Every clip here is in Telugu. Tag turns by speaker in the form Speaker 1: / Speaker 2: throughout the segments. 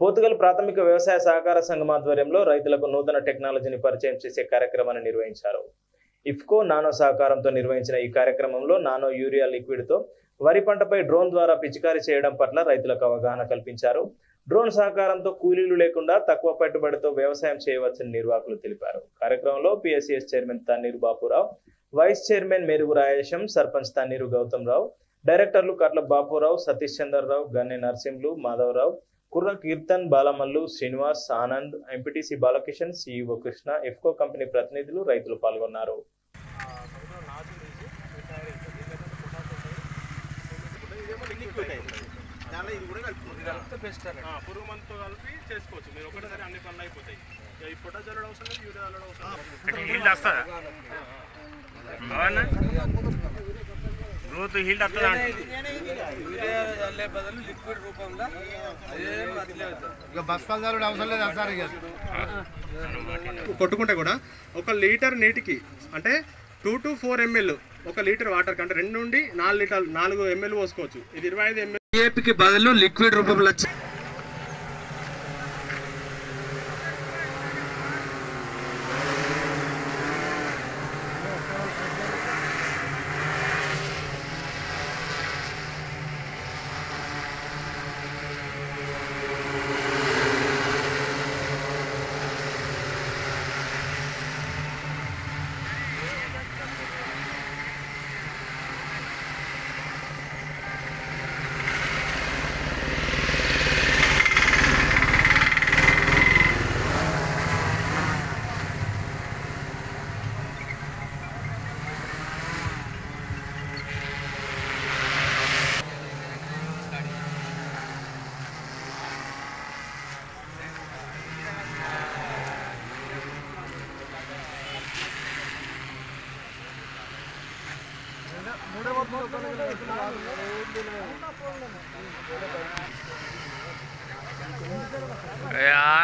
Speaker 1: పోతుగల్ ప్రాథమిక వ్యవసాయ సహకార సంఘం ఆధ్వర్యంలో రైతులకు నూతన టెక్నాలజీని పరిచయం చేసే కార్యక్రమాన్ని నిర్వహించారు. ఇఫ్కో నానో సహకారంతో నిర్వహించిన ఈ కార్యక్రమంలో నానో యూరియా లిక్విడ్తో వరి పంటపై డ్రోన్ ద్వారా పిచికారీ చేయడం పట్ల రైతులకు అవగాహన కల్పించారు. డ్రోన్ సహకారంతో కూలీలు లేకుండా తక్కువ పెట్టుబడితో వ్యవసాయం చేయవచ్చని నిర్వాహకులు తెలిపారు. కార్యక్రమంలో PSCS chairman Tanniru Bapurao vice chairman Merugu Rayesham sarpanch Thanneeru Gautam రావు డైరెక్టర్లు కట్ల Bapurao Satish Chandra Rao Ganne Narasimhulu Madhavarao Kurra Keerthan Balamallu Srinivas Anand MPTC Balakishan CEO Krishna IFFCO company ప్రతినిధులు రైతులు పాల్గొన్నారు.
Speaker 2: ఇది కూడా
Speaker 3: బెస్ట్
Speaker 2: పురుగు మందుతో కలిపి చేసుకోవచ్చు మీరు ఒకటేసారి అన్ని పనులు అయిపోతాయి ఈ పొట్ట జల్లడం అవసరం లేదు యూరియా జల్లడం అవసరం లేదు
Speaker 4: గ్రోత్ హీల్డ్
Speaker 3: బదులు లిక్విడ్ రూపంలో
Speaker 5: ఇక చల్లడం అవసరం లేదు సార్
Speaker 6: కొట్టుకుంటే కూడా ఒక లీటర్ నీటికి అంటే టూ టు ఫోర్ ఎంఎల్ ఒక లీటర్ వాటర్ అంటే రెండు నుండి నాలుగు లీటర్ నాలుగు ఎంఎల్ పోసుకోవచ్చు. ఇది ఇరవై ఐదు ఎంఎల్.
Speaker 3: ఏపీకి బదులు లిక్విడ్ రూపంలో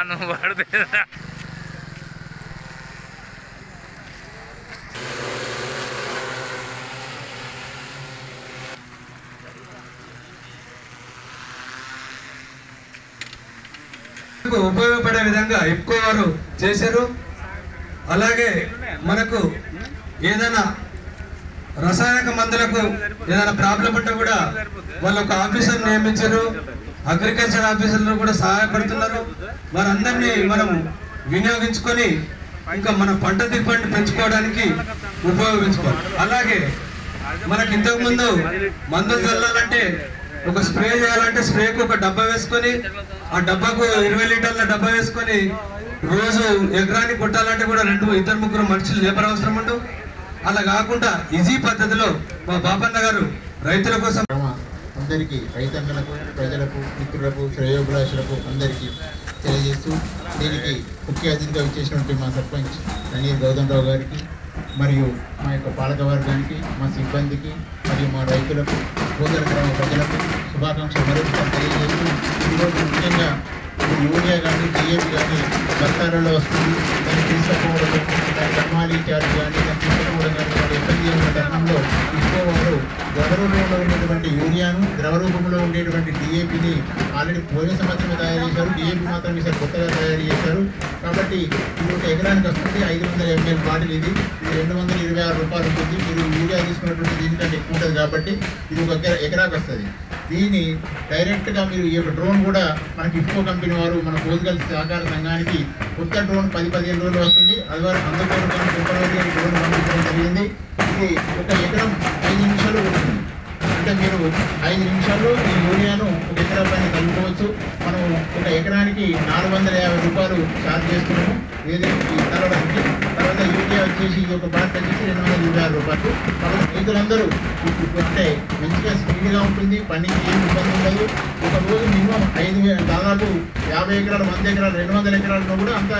Speaker 4: నువ్వు పడితే
Speaker 3: ఉపయోగపడే విధంగా ఎక్కువ వారు చేశారు. అలాగే మనకు ఏదైనా రసాయనిక మందులకు ఏదైనా ప్రాబ్లం ఉంటే కూడా వాళ్ళు ఒక ఆఫీసర్ నియమించారు అగ్రికల్చర్ ఆఫీసర్లు కూడా సహాయపడుతున్నారు. వారందరినీ మనం వినియోగించుకొని ఇంకా మన పంట దిగుబడిని పెంచుకోవడానికి ఉపయోగించుకోవాలి. అలాగే మనకి ఇంతకుముందు మందులు చల్లాలంటే ఒక స్ప్రే చేయాలంటే స్ప్రేకు ఒక డబ్బా వేసుకొని ఆ డబ్బాకు ఇరవై లీటర్ల డబ్బా వేసుకొని రోజు ఎకరానికి కొట్టాలంటే కూడా రెండు ఇద్దరు ముగ్గురు మనుషులు లేబర్ అవసరం అలా కాకుండా ఈజీ పద్ధతిలో మా బాపన్న గారు రైతుల కోసం
Speaker 5: గ్రామ అందరికీ రైతన్నలకు ప్రజలకు మిత్రులకు శ్రేయోభిలాషులకు అందరికీ తెలియజేస్తూ దీనికి ముఖ్య అతిథిగా వచ్చేసినటువంటి మా సర్పంచ్ రణీర్ గౌతమ్ రావు గారికి మరియు మా యొక్క పాలకవర్గానికి మా సిబ్బందికి మరియు మా రైతులకు భూగల గ్రామ ప్రజలకు శుభాకాంక్షలు మరింత తెలియజేస్తూ ఈరోజు ముఖ్యంగా యూరియా కానీ డిఏపి కానీ బస్తాలలో వస్తుంది. దాన్ని తీసుకోవడం దాని కర్మాలి చార్జ్ కానీ దాని తీసుకపోవడం ఇబ్బంది ఉన్న తరుణంలో తీసుకోవారు ద్రవ రూపంలో ఉండేటువంటి యూరియాను ద్రవ రూపంలో ఉండేటువంటి డిఏపిని ఆల్రెడీ పోయిన సంవత్సరం తయారు చేశారు. డిఏపి మాత్రం ఈసారి కొత్తగా తయారు చేశారు. కాబట్టి ఇది ఒక ఎకరానికి వస్తుంది ఐదు వందల ఎంఎల్ బాటిల్ ఇది. ఇది రెండు వందల ఇరవై ఆరు రూపాయలు ఉంటుంది. మీరు యూరియా తీసుకున్నటువంటి దీనికంటే ఎక్కువ ఉంటుంది కాబట్టి ఇది ఒక ఎకరాకి వస్తుంది. దీన్ని డైరెక్ట్గా మీరు ఈ యొక్క డ్రోన్ కూడా మనకి ఇఫ్కో కంపెనీ వారు మన పోతుగల్ సహకార సంఘానికి కొత్త డ్రోన్ పది పదిహేను రోజులు వస్తుంది. అది వరకు అందుకోవడం ఫిబ్రవరి డ్రోన్ పంపించడం జరిగింది. ఇది ఒక ఎకరం ఐదు నిమిషాలు ఉంటుంది అంటే మీరు ఐదు నిమిషాల్లో ఈ యూరియాను ఒక ఎకరా పైన కలుపుకోవచ్చు. మనం ఒక ఎకరానికి నాలుగు వందల యాభై రూపాయలు ఛార్జ్ చేస్తున్నాము. ఏదైతే కలవడానికి తర్వాత యూరియా వచ్చేసి ఇది ఒక బాట్ వచ్చేసి రెండు వందల ఇరవై ఆరు రూపాయలు. కాబట్టి రైతులందరూ ఇప్పుడు ఉంటుంది పనికి ఏం ఇబ్బంది ఉండదు. ఒక రోజు మినిమం ఐదు దాదాపు యాభై ఎకరాలు వంద ఎకరాలు రెండు వందల ఎకరాల్లో కూడా అంత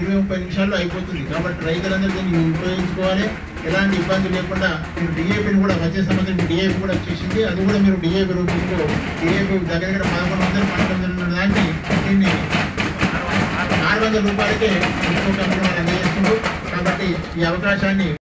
Speaker 5: ఇరవై ముప్పై నిమిషాల్లో అయిపోతుంది. కాబట్టి రైతులందరూ దీన్ని ఉపయోగించుకోవాలి. ఎలాంటి ఇబ్బంది లేకుండా మీరు డిఏపిని కూడా వచ్చే సంవత్సరం డిఏపి కూడా వచ్చేసింది అది కూడా మీరు డిఏపి రూపంలో డిఏపి దగ్గర దగ్గర పదకొండు వందలు పన్నెండు వందలు ఉన్న దాన్ని దీన్ని నాలుగు వందల రూపాయలకే ఇంకో కంపెనీ వాళ్ళు అందజేస్తున్నారు కాబట్టి ఈ అవకాశాన్ని